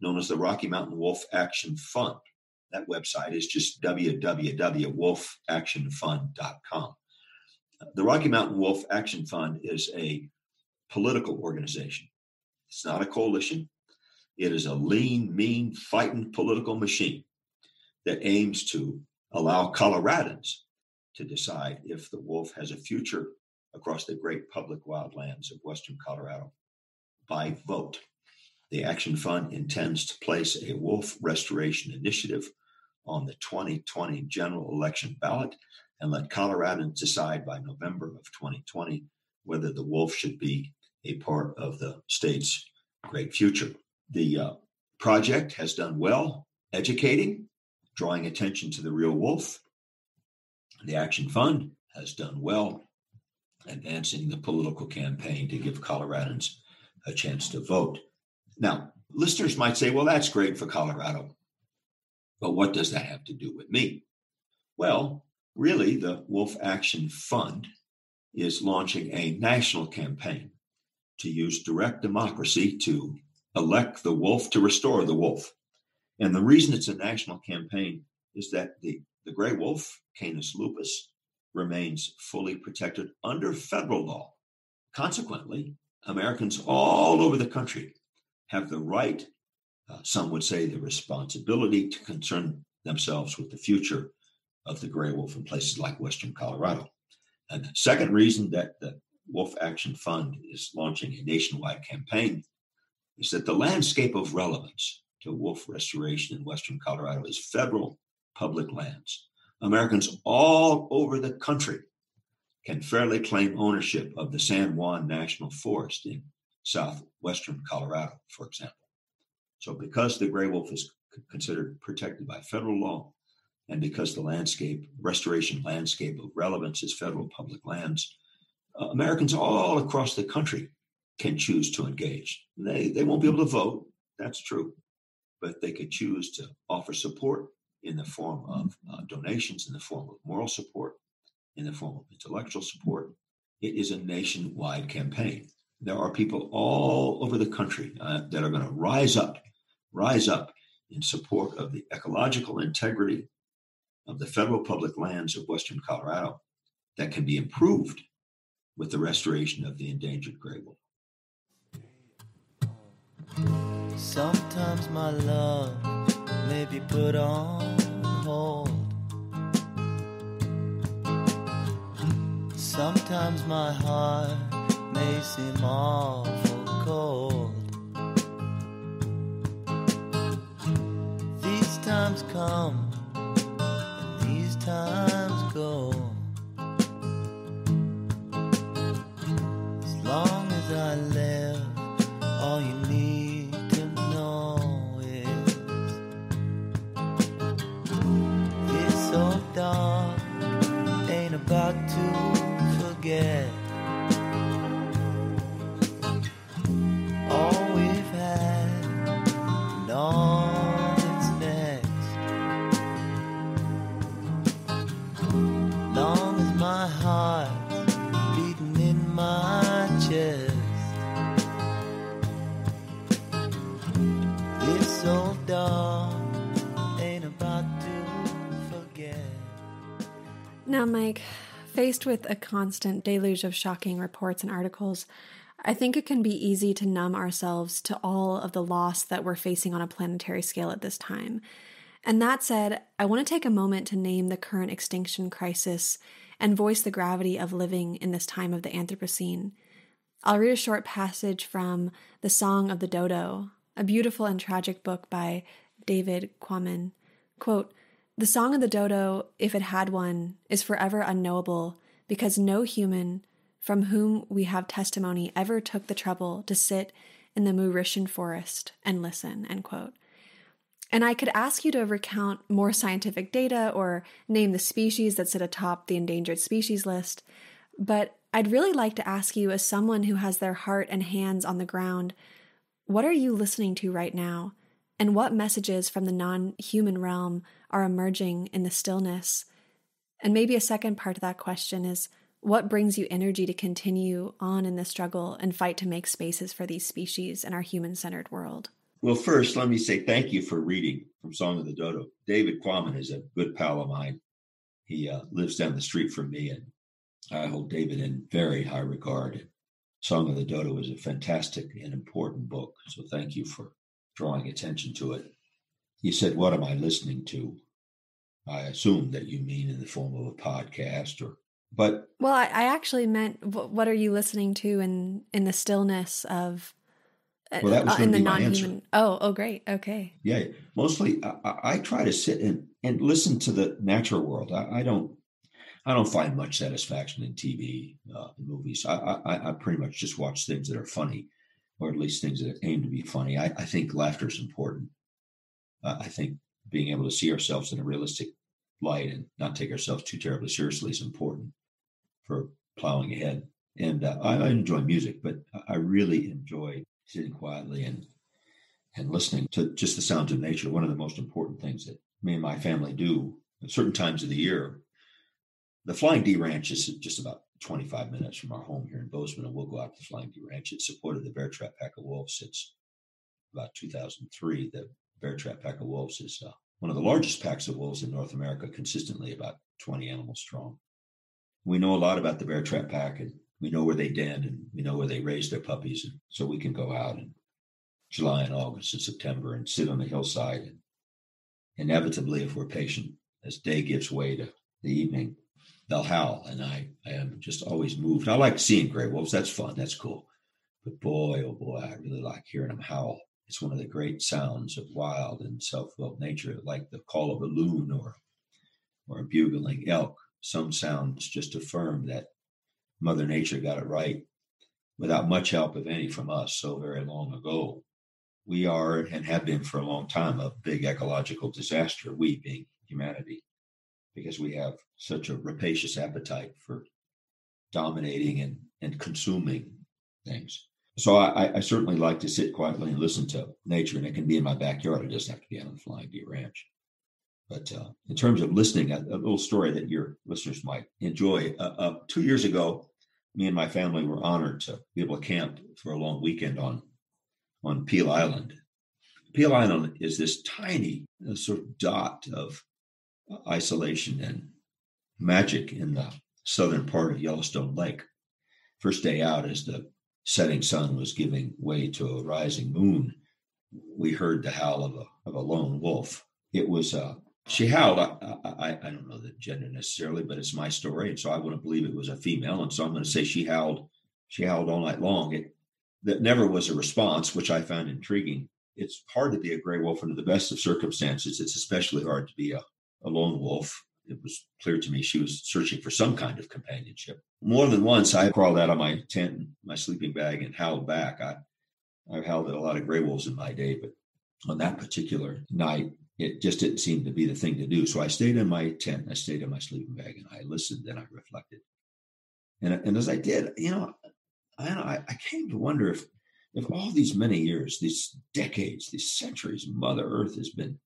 known as the Rocky Mountain Wolf Action Fund. That website is just www.wolfactionfund.com. The Rocky Mountain Wolf Action Fund is a political organization. It's not a coalition. It is a lean, mean, fighting political machine that aims to allow Coloradans to decide if the wolf has a future across the great public wildlands of western Colorado by vote. The Action Fund intends to place a wolf restoration initiative on the 2020 general election ballot and let Coloradans decide by November of 2020 whether the wolf should be a part of the state's great future. The uh, project has done well educating, drawing attention to the real wolf. The Action Fund has done well advancing the political campaign to give Coloradans a chance to vote. Now, listeners might say, well, that's great for Colorado, but what does that have to do with me? Well, really, the Wolf Action Fund is launching a national campaign to use direct democracy to elect the wolf to restore the wolf. And the reason it's a national campaign is that the, the gray wolf, Canis lupus, remains fully protected under federal law. Consequently, Americans all over the country have the right, uh, some would say the responsibility, to concern themselves with the future of the gray wolf in places like Western Colorado. And the second reason that the Wolf Action Fund is launching a nationwide campaign is that the landscape of relevance to wolf restoration in Western Colorado is federal public lands. Americans all over the country can fairly claim ownership of the San Juan National Forest in southwestern Colorado, for example. So, because the gray wolf is considered protected by federal law, and because the landscape, restoration landscape of relevance is federal public lands, uh, Americans all across the country can choose to engage. They, they won't be able to vote, that's true, but they could choose to offer support in the form of uh, donations, in the form of moral support, in the form of intellectual support. It is a nationwide campaign. There are people all over the country uh, that are going to rise up, rise up in support of the ecological integrity of the federal public lands of Western Colorado that can be improved with the restoration of the endangered gray wolf. Sometimes my love may be put on hold. Sometimes my heart may seem awful cold. These times come times go. As long as I live, all you need to know is this old dog ain't about to forget. Now, Mike, faced with a constant deluge of shocking reports and articles, I think it can be easy to numb ourselves to all of the loss that we're facing on a planetary scale at this time. And that said, I want to take a moment to name the current extinction crisis and voice the gravity of living in this time of the Anthropocene. I'll read a short passage from The Song of the Dodo, a beautiful and tragic book by David Quammen. Quote, the song of the dodo, if it had one, is forever unknowable because no human from whom we have testimony ever took the trouble to sit in the Mauritian forest and listen. End quote. And I could ask you to recount more scientific data or name the species that sit atop the endangered species list, but I'd really like to ask you, as someone who has their heart and hands on the ground, what are you listening to right now? And what messages from the non human realm are emerging in the stillness? And maybe a second part of that question is what brings you energy to continue on in the struggle and fight to make spaces for these species in our human centered world? Well, first, let me say thank you for reading from Song of the Dodo. David Quammen is a good pal of mine. He uh, lives down the street from me, and I hold David in very high regard. Song of the Dodo is a fantastic and important book. So thank you for drawing attention to it. You said, What am I listening to? I assume that you mean in the form of a podcast or but well I, I actually meant what are you listening to in in the stillness of uh, well, that was uh, in the non-human. Oh, oh, great. Okay. Yeah, mostly I, I, try to sit and and listen to the natural world. I, I don't I don't find much satisfaction in TV uh, movies. I, I, I pretty much just watch things that are funny, or at least things that aim to be funny. I, I think laughter is important. Uh, I think being able to see ourselves in a realistic light and not take ourselves too terribly seriously is important for plowing ahead. And uh, I, I enjoy music, but I really enjoy sitting quietly and and listening to just the sounds of nature. One of the most important things that me and my family do at certain times of the year. The Flying D Ranch is just about 25 minutes from our home here in Bozeman, and we'll go out to the Flying D Ranch. It supported the Bear Trap Pack of Wolves since about 2003. The Bear Trap Pack of Wolves is uh, one of the largest packs of wolves in North America, consistently about 20 animals strong. We know a lot about the Bear Trap Pack, and we know where they den and we know where they raise their puppies. And so we can go out in July and August and September and sit on the hillside. And inevitably, if we're patient, as day gives way to the evening, they'll howl. And I, I am just always moved. I like seeing gray wolves. That's fun. That's cool. But boy, oh boy, I really like hearing them howl. It's one of the great sounds of wild and self-willed nature, like the call of a loon or or a bugling elk. Some sounds just affirm that Mother Nature got it right without much help, if any, from us so very long ago. We are and have been for a long time a big ecological disaster, we being humanity, because we have such a rapacious appetite for dominating and, and consuming things. So I, I, certainly like to sit quietly and listen to nature, and it can be in my backyard. It doesn't have to be out on the Flying D Ranch. But uh, in terms of listening, a, a, little story that your listeners might enjoy. Uh, uh, two years ago, me and my family were honored to be able to camp for a long weekend on on Peale Island. Peale Island is this tiny uh, sort of dot of isolation and magic in the southern part of Yellowstone Lake. First day out, is the setting sun was giving way to a rising moon, we heard the howl of a of a lone wolf. It was a she howled. I, I, I, don't know the gender necessarily, but it's my story, and so I wouldn't believe it was a female, and so I'm going to say she howled. She howled all night long. It that never was a response, which I found intriguing. It's hard to be a gray wolf under the best of circumstances. It's especially hard to be a, a lone wolf. It was clear to me she was searching for some kind of companionship. More than once, I crawled out of my tent, my sleeping bag, and howled back. I, I've howled at a lot of gray wolves in my day, but on that particular night, it just didn't seem to be the thing to do. So I stayed in my tent, I stayed in my sleeping bag, and I listened and I reflected. And, and as I did, you know, I, I came to wonder if, if all these many years, these decades, these centuries, Mother Earth has been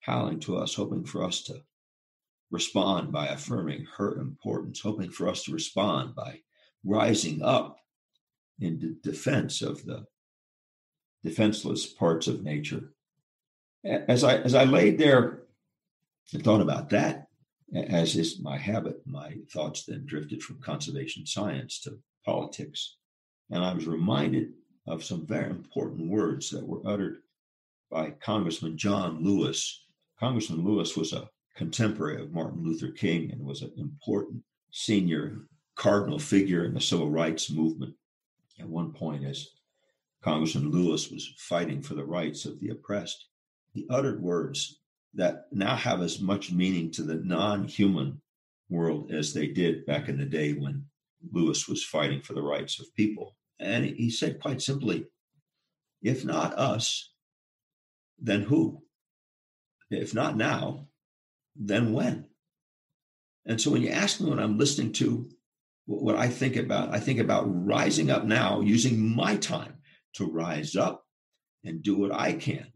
howling to us, hoping for us to respond by affirming her importance, hoping for us to respond by rising up in defense of the defenseless parts of nature as I as I laid there and thought about that, as is my habit, my thoughts then drifted from conservation science to politics, and I was reminded of some very important words that were uttered by Congressman John Lewis. Congressman Lewis was a contemporary of Martin Luther King and was an important senior cardinal figure in the civil rights movement. At one point, as Congressman Lewis was fighting for the rights of the oppressed, he uttered words that now have as much meaning to the non human world as they did back in the day when Lewis was fighting for the rights of people. And he said quite simply, if not us, then who? If not now, then when? And so when you ask me what I'm listening to, what I think about, I think about rising up now, using my time to rise up and do what I can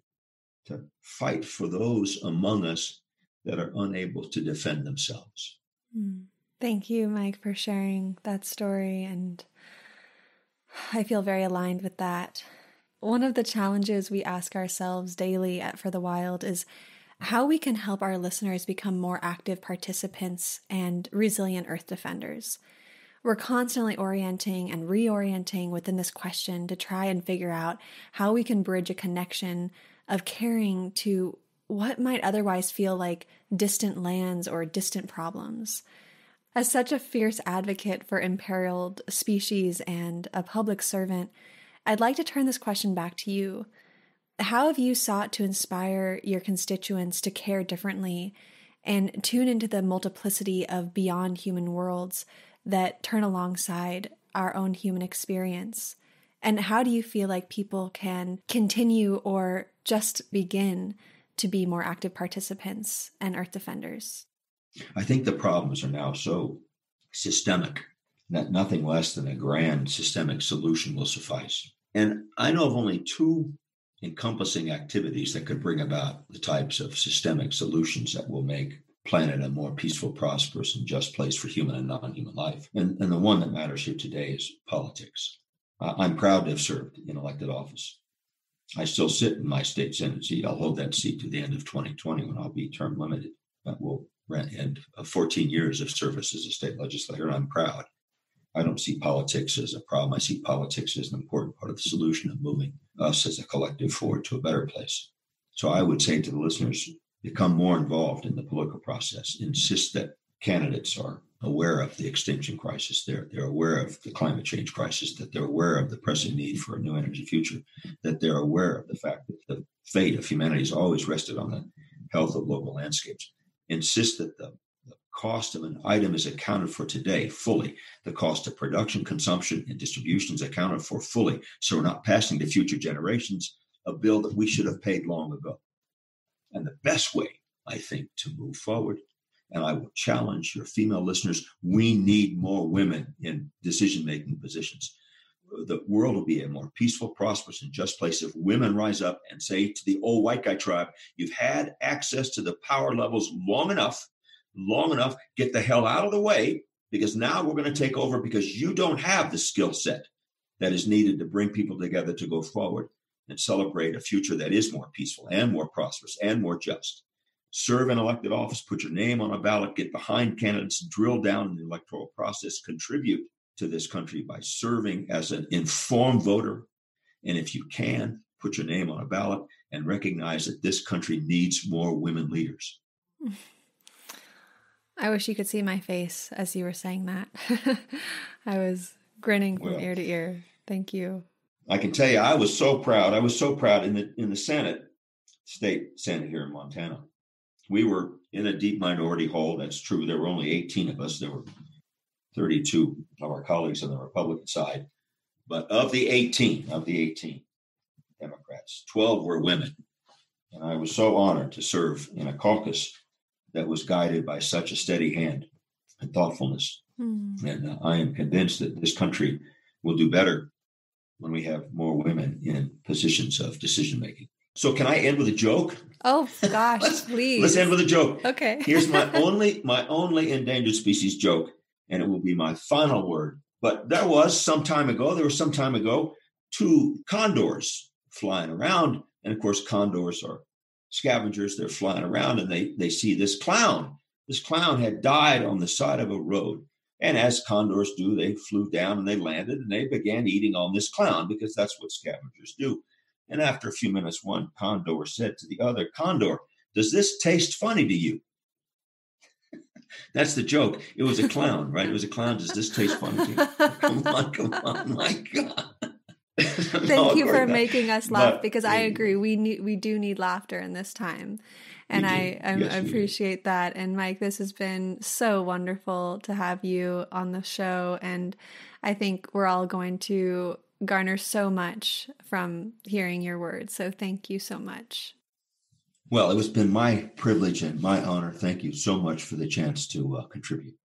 to fight for those among us that are unable to defend themselves. Mm. Thank you, Mike, for sharing that story. And I feel very aligned with that. One of the challenges we ask ourselves daily at For the Wild is how we can help our listeners become more active participants and resilient earth defenders. We're constantly orienting and reorienting within this question to try and figure out how we can bridge a connection of caring to what might otherwise feel like distant lands or distant problems. As such a fierce advocate for imperiled species and a public servant, I'd like to turn this question back to you. How have you sought to inspire your constituents to care differently and tune into the multiplicity of beyond human worlds that turn alongside our own human experience? And how do you feel like people can continue or just begin to be more active participants and earth defenders? I think the problems are now so systemic that nothing less than a grand systemic solution will suffice. And I know of only two encompassing activities that could bring about the types of systemic solutions that will make planet a more peaceful, prosperous, and just place for human and non-human life. And, and the one that matters here today is politics. Uh, I'm proud to have served in elected office. I still sit in my state senate seat. I'll hold that seat to the end of 2020 when I'll be term limited. That will end 14 years of service as a state legislator, I'm proud. I don't see politics as a problem. I see politics as an important part of the solution of moving us as a collective forward to a better place. So I would say to the listeners, become more involved in the political process. Insist that candidates are aware of the extinction crisis. They're, they're aware of the climate change crisis, that they're aware of the pressing need for a new energy future, that they're aware of the fact that the fate of humanity has always rested on the health of local landscapes. Insist that the, cost of an item is accounted for today fully. The cost of production, consumption, and distribution is accounted for fully. So we're not passing to future generations a bill that we should have paid long ago. And the best way, I think, to move forward and I will challenge your female listeners. We need more women in decision making positions. The world will be a more peaceful, prosperous, and just place if women rise up and say to the old white guy tribe, You've had access to the power levels long enough, long enough, get the hell out of the way, because now we're going to take over because you don't have the skill set that is needed to bring people together to go forward and celebrate a future that is more peaceful and more prosperous and more just serve in elected office, put your name on a ballot, get behind candidates, drill down in the electoral process, contribute to this country by serving as an informed voter. And if you can, put your name on a ballot and recognize that this country needs more women leaders. I wish you could see my face as you were saying that. I was grinning from well, ear to ear. Thank you. I can tell you, I was so proud. I was so proud in the in the Senate, state Senate here in Montana we were in a deep minority hole. That's true. There were only 18 of us. There were 32 of our colleagues on the Republican side. But of the 18, of the 18 Democrats, 12 were women. And I was so honored to serve in a caucus that was guided by such a steady hand and thoughtfulness. Mm. And uh, I am convinced that this country will do better when we have more women in positions of decision making. So can I end with a joke? Oh gosh, let's, please. Let's end with a joke. Okay. Here's my only my only endangered species joke, and it will be my final word. But there was some time ago, there was some time ago, two condors flying around. And of course, condors are scavengers. They're flying around and they, they see this clown. This clown had died on the side of a road. And as condors do, they flew down and they landed and they began eating on this clown because that's what scavengers do. And after a few minutes, one condor said to the other condor, Does this taste funny to you? That's the joke. It was a clown, right? It was a clown. Does this taste funny to you? Come on, come on, my God. Thank no, you for not. making us laugh but, because I agree. We need we do need laughter in this time. And I, I, yes, appreciate that. And Mike, this has been so wonderful to have you on the show. And I think we're all going to garner so much from hearing your words. So thank you so much. Well, it has been my privilege and my honor. Thank you so much for the chance to uh, contribute.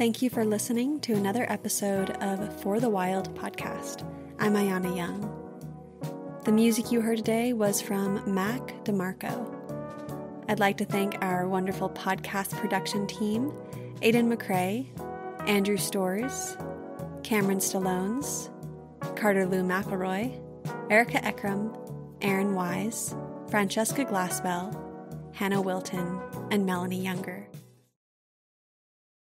Thank you for listening to another episode of For the Wild podcast. I'm Ayana Young. The music you heard today was from Mac DeMarco. I'd like to thank our wonderful podcast production team Aidan McCrae, Andrew Stores, Cameron Stallones, Carter Lou McElroy, Erica Ekram, Aaron Wise, Francesca Glassbell, Hannah Wilton, and Melanie Younger.